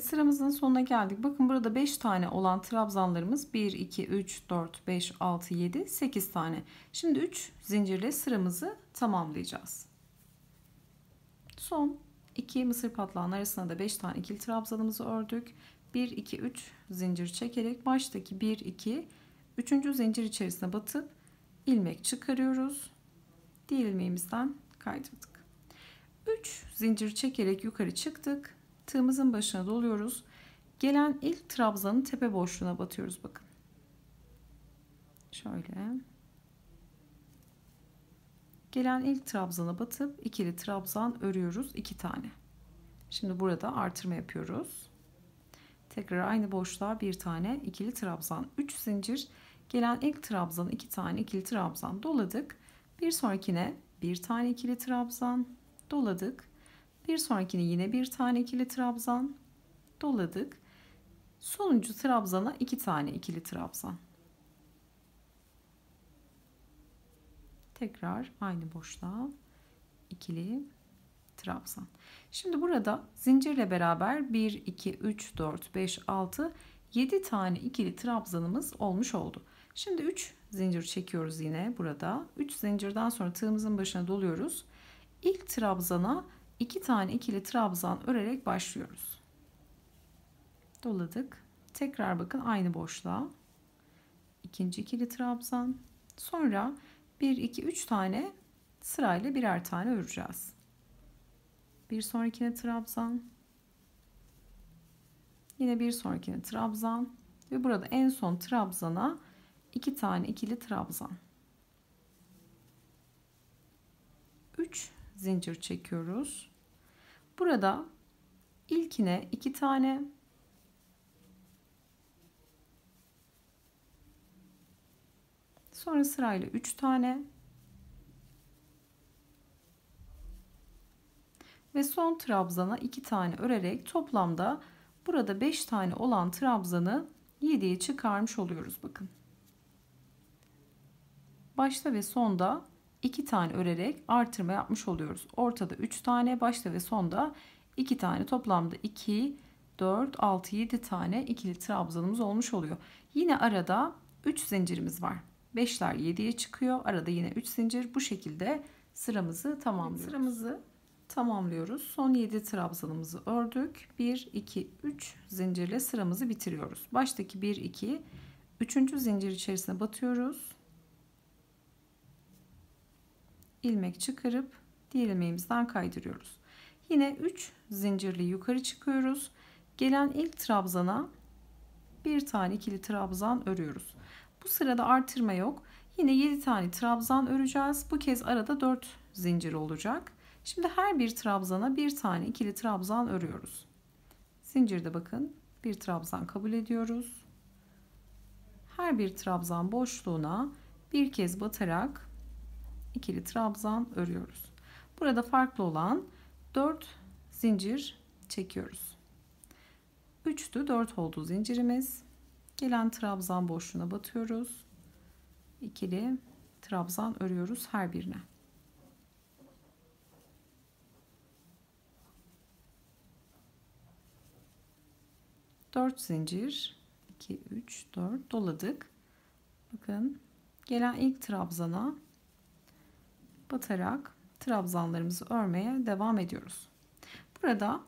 Evet sıramızın sonuna geldik. Bakın burada 5 tane olan trabzanlarımız 1, 2, 3, 4, 5, 6, 7, 8 tane. Şimdi 3 zincirle sıramızı tamamlayacağız. Son 2 mısır patlağının arasına da 5 tane ikili trabzanımızı ördük. 1, 2, 3 zincir çekerek baştaki 1, 2, 3. zincir içerisine batıp ilmek çıkarıyoruz. Diğer ilmeğimizden kaydırdık. 3 zincir çekerek yukarı çıktık. Tığımızın başına doluyoruz. Gelen ilk trabzanın tepe boşluğuna batıyoruz bakın. Şöyle. Gelen ilk trabzana batıp ikili trabzan örüyoruz. iki tane. Şimdi burada artırma yapıyoruz. Tekrar aynı boşluğa bir tane ikili trabzan. 3 zincir. Gelen ilk trabzan iki tane ikili trabzan doladık. Bir sonrakine bir tane ikili trabzan doladık. Bir sonrakine yine bir tane ikili trabzan doladık. Sonuncu trabzana iki tane ikili trabzan. Tekrar aynı boşluğa ikili trabzan. Şimdi burada zincirle beraber 1, 2, 3, 4, 5, 6, 7 tane ikili trabzanımız olmuş oldu. Şimdi 3 zincir çekiyoruz yine burada. 3 zincirden sonra tığımızın başına doluyoruz. İlk trabzana 2 tane ikili trabzan örerek başlıyoruz. Doladık. Tekrar bakın aynı boşluğa. İkinci ikili trabzan. Sonra 1, 2, 3 tane sırayla birer tane öreceğiz. Bir sonrakine trabzan. Yine bir sonrakine trabzan. Ve burada en son trabzana 2 tane ikili trabzan. 3 zincir çekiyoruz. Burada ilkine 2 tane sonra sırayla 3 tane ve son trabzana 2 tane örerek toplamda burada 5 tane olan trabzanı 7'ye çıkarmış oluyoruz bakın. Başta ve sonda 2 tane örerek artırma yapmış oluyoruz. Ortada 3 tane, başta ve sonda 2 tane toplamda 2, 4, 6, 7 tane ikili trabzanımız olmuş oluyor. Yine arada 3 zincirimiz var. 5'ler 7'ye çıkıyor. Arada yine 3 zincir. Bu şekilde sıramızı tamamlıyoruz. Sıramızı tamamlıyoruz. Son 7 trabzanımızı ördük. 1, 2, 3 zincirle sıramızı bitiriyoruz. Baştaki 1, 2, 3. zincir içerisine batıyoruz ilmek çıkarıp diğer ilmeğimizden kaydırıyoruz. Yine 3 zincirli yukarı çıkıyoruz. Gelen ilk trabzana bir tane ikili trabzan örüyoruz. Bu sırada artırma yok. Yine 7 tane trabzan öreceğiz. Bu kez arada 4 zincir olacak. Şimdi her bir trabzana bir tane ikili trabzan örüyoruz. Zincirde bakın bir trabzan kabul ediyoruz. Her bir trabzan boşluğuna bir kez batarak ikili trabzan örüyoruz. Burada farklı olan 4 zincir çekiyoruz. 3'tü 4 oldu zincirimiz. Gelen trabzan boşluğuna batıyoruz. İkili trabzan örüyoruz her birine. Dört zincir 2 3 4 doladık. Bakın gelen ilk trabzana batarak trabzanlarımızı örmeye devam ediyoruz. Burada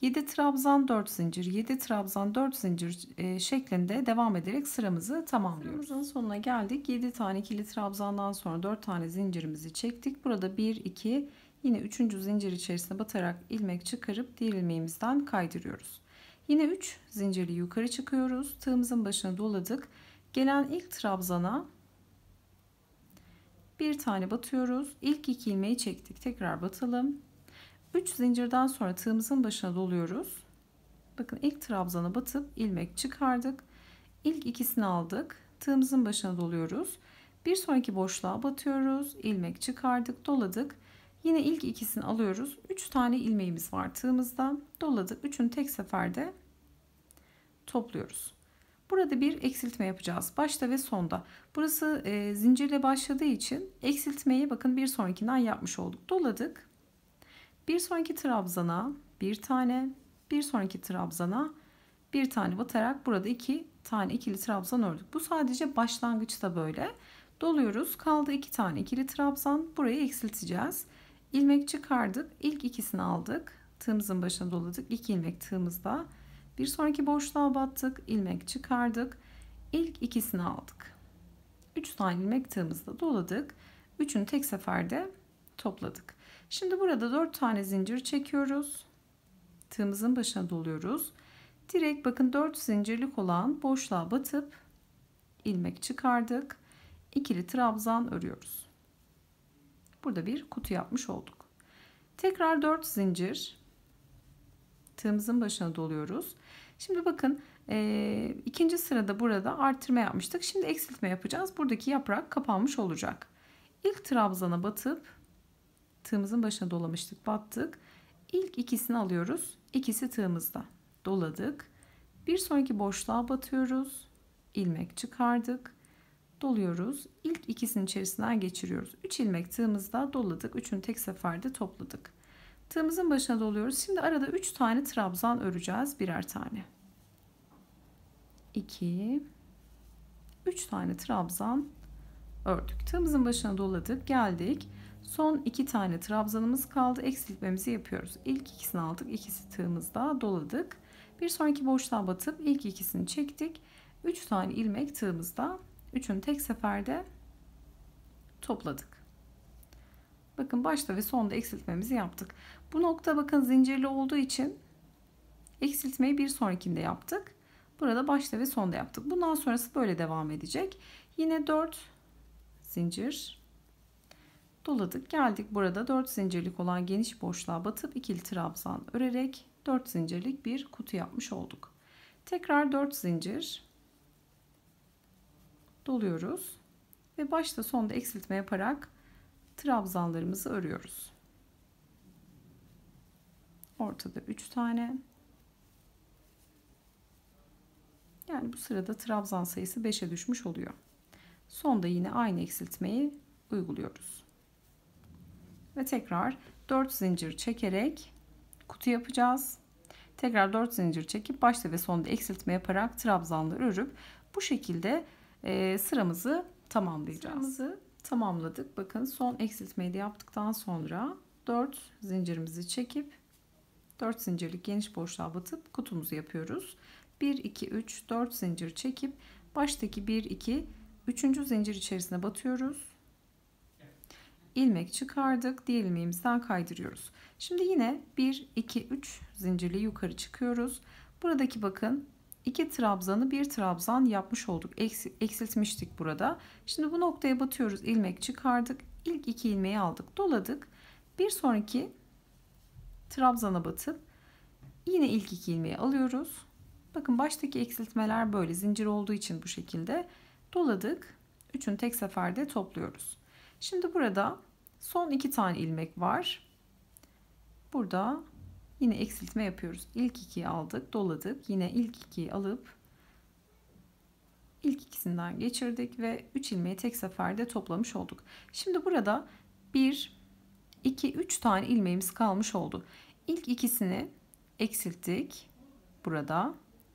7 trabzan 4 zincir 7 trabzan 4 zincir e, şeklinde devam ederek sıramızı tamamlıyoruz. Sıramızın sonuna geldik. 7 tane ikili trabzandan sonra 4 tane zincirimizi çektik. Burada 1 2 yine 3. zincir içerisine batarak ilmek çıkarıp diğer ilmeğimizden kaydırıyoruz. Yine 3 zincirli yukarı çıkıyoruz. Tığımızın başına doladık. Gelen ilk trabzana bir tane batıyoruz. İlk iki ilmeği çektik. Tekrar batalım. 3 zincirden sonra tığımızın başına doluyoruz. Bakın ilk trabzana batıp ilmek çıkardık. İlk ikisini aldık. Tığımızın başına doluyoruz. Bir sonraki boşluğa batıyoruz. ilmek çıkardık, doladık. Yine ilk ikisini alıyoruz. 3 tane ilmeğimiz var tığımızda. Doladık. Üçünü tek seferde topluyoruz. Burada bir eksiltme yapacağız. Başta ve sonda. Burası e, zincirle başladığı için eksiltmeyi bakın bir sonrakinden yapmış olduk. Doladık. Bir sonraki trabzana bir tane Bir sonraki trabzana bir tane batarak burada iki tane ikili trabzan ördük. Bu sadece başlangıçta böyle. Doluyoruz. Kaldı iki tane ikili trabzan. Burayı eksilteceğiz. İlmek çıkardık. İlk ikisini aldık. Tığımızın başına doladık. İki ilmek tığımızda. Bir sonraki boşluğa battık. ilmek çıkardık. İlk ikisini aldık. Üç tane ilmek tığımızda doladık. Üçünü tek seferde topladık. Şimdi burada dört tane zincir çekiyoruz. Tığımızın başına doluyoruz. Direkt bakın 4 zincirlik olan boşluğa batıp ilmek çıkardık. İkili trabzan örüyoruz. Burada bir kutu yapmış olduk. Tekrar 4 zincir tığımızın başına doluyoruz. Şimdi bakın e, ikinci sırada burada arttırma yapmıştık. Şimdi eksiltme yapacağız. Buradaki yaprak kapanmış olacak. İlk trabzana batıp tığımızın başına dolamıştık. Battık. İlk ikisini alıyoruz. İkisi tığımızda. Doladık. Bir sonraki boşluğa batıyoruz. ilmek çıkardık. Doluyoruz. İlk ikisinin içerisinden geçiriyoruz. 3 ilmek tığımızda doladık. Üçünü tek seferde topladık. Tığımızın başına doluyoruz. Şimdi arada 3 tane trabzan öreceğiz. Birer tane. 2 3 tane trabzan ördük. Tığımızın başına doladık. Geldik. Son iki tane trabzanımız kaldı. Eksiltmemizi yapıyoruz. İlk ikisini aldık. ikisi tığımızda doladık. Bir sonraki boşluğa batıp ilk ikisini çektik. 3 tane ilmek tığımızda. Üçünü tek seferde topladık. Bakın başta ve sonda eksiltmemizi yaptık. Bu nokta bakın zincirli olduğu için eksiltmeyi bir sonrakinde yaptık. Burada başta ve sonda yaptık. Bundan sonrası böyle devam edecek. Yine 4 zincir doladık. Geldik burada 4 zincirlik olan geniş boşluğa batıp ikili trabzan örerek 4 zincirlik bir kutu yapmış olduk. Tekrar 4 zincir doluyoruz ve başta sonda eksiltme yaparak trabzanlarımızı örüyoruz. Ortada 3 tane. Yani bu sırada trabzan sayısı 5'e düşmüş oluyor. Sonda yine aynı eksiltmeyi uyguluyoruz. Ve tekrar 4 zincir çekerek kutu yapacağız. Tekrar 4 zincir çekip başta ve sonda eksiltme yaparak trabzanları örüp bu şekilde sıramızı tamamlayacağız. Sıramızı tamamladık. Bakın son eksiltmeyi de yaptıktan sonra 4 zincirimizi çekip 4 zincirlik geniş boşluğa batıp kutumuzu yapıyoruz. 1 2 3 4 zincir çekip baştaki 1 2 3. zincir içerisine batıyoruz ilmek çıkardık. Diğer ilmeğimizden kaydırıyoruz. Şimdi yine 1, 2, 3 zincirli yukarı çıkıyoruz. Buradaki bakın iki trabzanı bir trabzan yapmış olduk. eksiltmiştik burada. Şimdi bu noktaya batıyoruz. ilmek çıkardık. İlk iki ilmeği aldık. Doladık. Bir sonraki trabzana batıp yine ilk iki ilmeği alıyoruz. Bakın baştaki eksiltmeler böyle zincir olduğu için bu şekilde doladık. Üçünü tek seferde topluyoruz. Şimdi burada son iki tane ilmek var. Burada yine eksiltme yapıyoruz. İlk ikiyi aldık, doladık. Yine ilk ikiyi alıp ilk ikisinden geçirdik ve 3 ilmeği tek seferde toplamış olduk. Şimdi burada 1 2 3 tane ilmeğimiz kalmış oldu. İlk ikisini eksilttik. Burada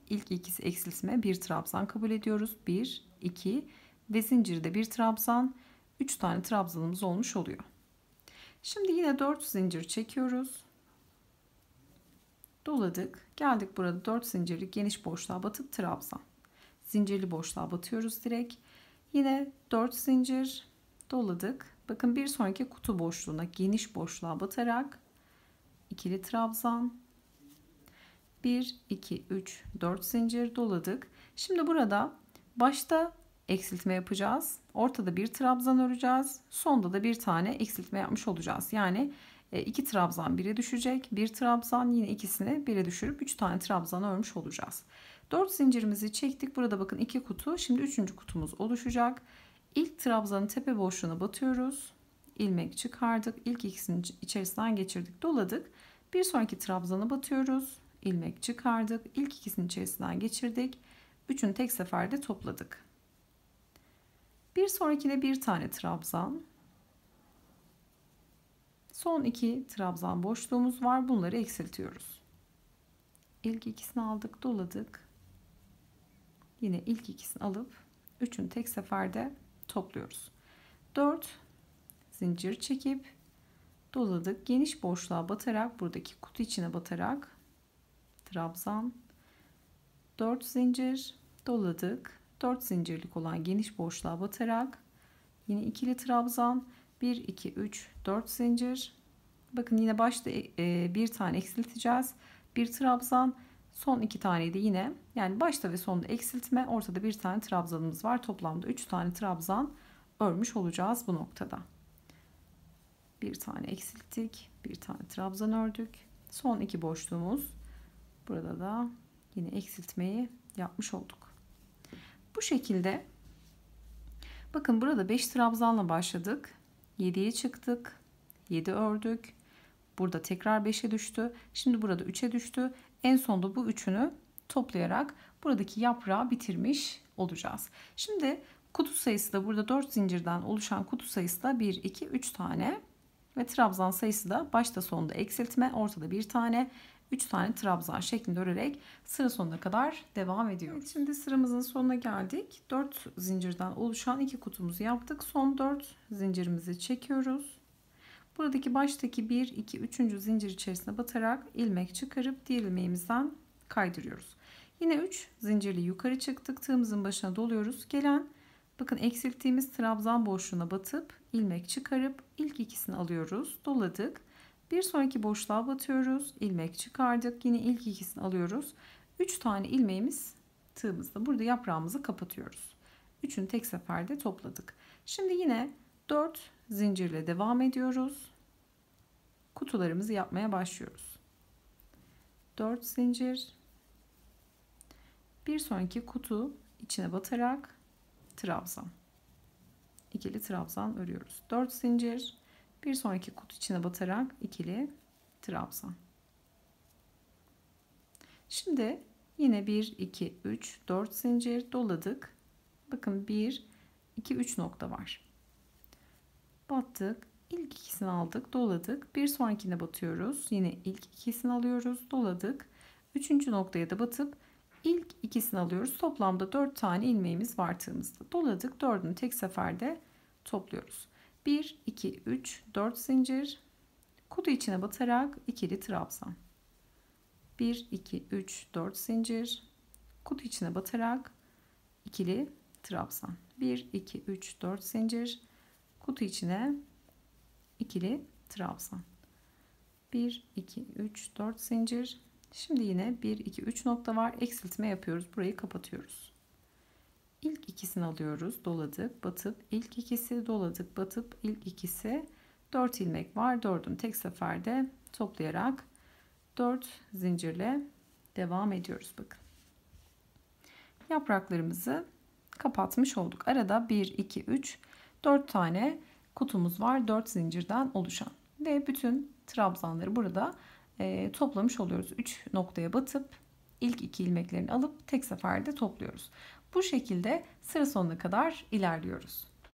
ilk ikisi eksiltme bir trabzan kabul ediyoruz. 1 2 ve zincirde bir trabzan 3 tane trabzanımız olmuş oluyor. Şimdi yine 4 zincir çekiyoruz. Doladık. Geldik burada 4 zincirlik geniş boşluğa batıp trabzan. Zincirli boşluğa batıyoruz direkt. Yine 4 zincir doladık. Bakın bir sonraki kutu boşluğuna geniş boşluğa batarak ikili trabzan 1 2 3 4 zincir doladık. Şimdi burada başta eksiltme yapacağız. Ortada bir trabzan öreceğiz. Sonda da bir tane eksiltme yapmış olacağız. Yani e, iki trabzan bire düşecek. Bir trabzan yine ikisini bire düşürüp üç tane trabzan örmüş olacağız. Dört zincirimizi çektik. Burada bakın iki kutu. Şimdi üçüncü kutumuz oluşacak. İlk trabzanın tepe boşluğuna batıyoruz. İlmek çıkardık. İlk ikisinin içerisinden geçirdik. Doladık. Bir sonraki trabzana batıyoruz. İlmek çıkardık. İlk ikisinin içerisinden geçirdik. Üçünü tek seferde topladık. Bir sonrakine bir tane trabzan. Son iki trabzan boşluğumuz var. Bunları eksiltiyoruz. ilk ikisini aldık doladık. Yine ilk ikisini alıp üçünü tek seferde topluyoruz. 4 zincir çekip doladık. Geniş boşluğa batarak buradaki kutu içine batarak trabzan. 4 zincir doladık. 4 zincirlik olan geniş boşluğa batarak yine ikili trabzan 1 2 3 4 zincir. Bakın yine başta e, bir tane eksilteceğiz. Bir trabzan son iki tane de yine yani başta ve sonda eksiltme ortada bir tane trabzanımız var. Toplamda 3 tane trabzan örmüş olacağız bu noktada. Bir tane eksilttik bir tane trabzan ördük. Son iki boşluğumuz. Burada da yine eksiltmeyi yapmış olduk. Bu şekilde bakın burada 5 trabzanla başladık 7'ye çıktık 7 ördük. Burada tekrar 5'e düştü. Şimdi burada 3'e düştü. En sonda bu üçünü toplayarak buradaki yaprağı bitirmiş olacağız. Şimdi kutu sayısı da burada 4 zincirden oluşan kutu sayısı da 1 2 3 tane. Ve trabzan sayısı da başta sonda eksiltme, ortada bir tane, 3 tane trabzan şeklinde örerek sıra sonuna kadar devam ediyoruz. Evet, şimdi sıramızın sonuna geldik. 4 zincirden oluşan iki kutumuzu yaptık. Son 4 zincirimizi çekiyoruz. Buradaki baştaki 1, 2, 3. zincir içerisine batarak ilmek çıkarıp diğer ilmeğimizden kaydırıyoruz. Yine 3 zincirli yukarı çıktık. Tığımızın başına doluyoruz. Gelen bakın eksilttiğimiz trabzan boşluğuna batıp ilmek çıkarıp ilk ikisini alıyoruz. Doladık. Bir sonraki boşluğa batıyoruz. ilmek çıkardık. Yine ilk ikisini alıyoruz. 3 tane ilmeğimiz tığımızda. Burada yaprağımızı kapatıyoruz. Üçünü tek seferde topladık. Şimdi yine 4 zincirle devam ediyoruz. Kutularımızı yapmaya başlıyoruz. 4 zincir. Bir sonraki kutu içine batarak trabzan ikili trabzan örüyoruz. 4 zincir bir sonraki kutu içine batarak ikili trabzan. Şimdi yine 1 2 3 4 zincir doladık. Bakın 1 2 3 nokta var. Battık. İlk ikisini aldık, doladık. Bir sonrakine batıyoruz. Yine ilk ikisini alıyoruz, doladık. Üçüncü noktaya da batıp ilk ikisini alıyoruz. Toplamda 4 tane ilmeğimiz var tığımızda. Doladık. Dördünü tek seferde topluyoruz. 1, 2, 3, 4 zincir. Kutu içine batarak ikili trabzan. 1, 2, 3, 4 zincir. Kutu içine batarak ikili trabzan. 1, 2, 3, 4 zincir. Kutu içine ikili trabzan. 1, 2, 3, 4 zincir. Şimdi yine 1, 2, 3 nokta var. Eksiltme yapıyoruz. Burayı kapatıyoruz. İlk ikisini alıyoruz. Doladık, batıp ilk ikisi doladık, batıp ilk ikisi 4 ilmek var. Dördünü tek seferde toplayarak 4 zincirle devam ediyoruz bakın. Yapraklarımızı kapatmış olduk. Arada 1 2 3 4 tane kutumuz var. 4 zincirden oluşan ve bütün trabzanları burada e, toplamış oluyoruz. 3 noktaya batıp ilk iki ilmeklerini alıp tek seferde topluyoruz. Bu şekilde sıra sonuna kadar ilerliyoruz.